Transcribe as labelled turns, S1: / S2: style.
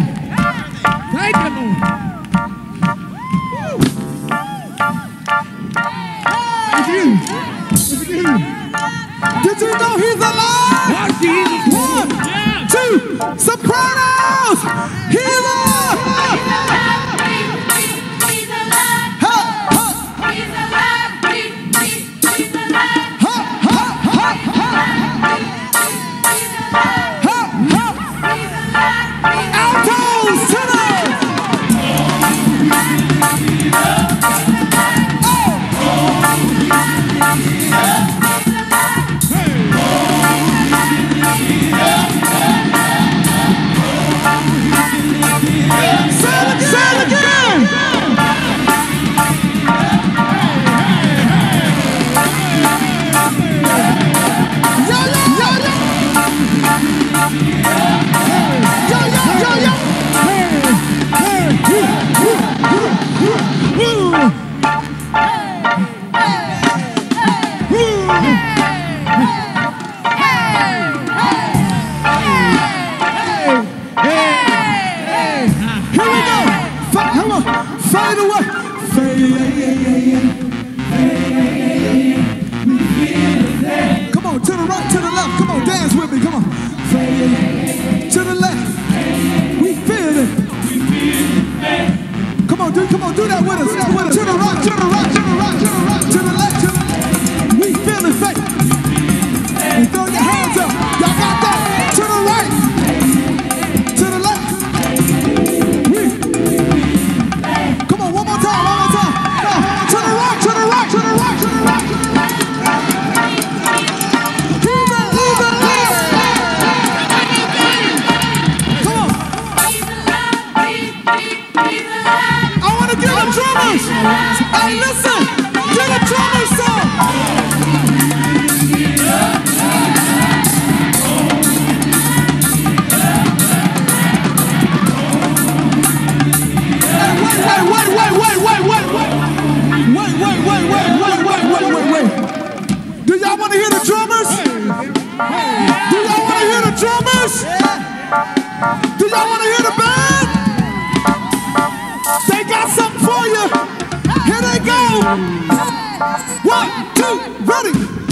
S1: Thank you, Lord. Thank you. Thank you.
S2: Did you know he's alive? One, two, sopranos. Let's Listen song. Wait, wait, wait, wait, wait, wait, wait, wait, wait, wait, wait, wait, wait, wait, wait, wait. Do y'all want to hear the drummers? Do y'all want to hear the drummers? Do y'all want to hear the band? One, two, ready.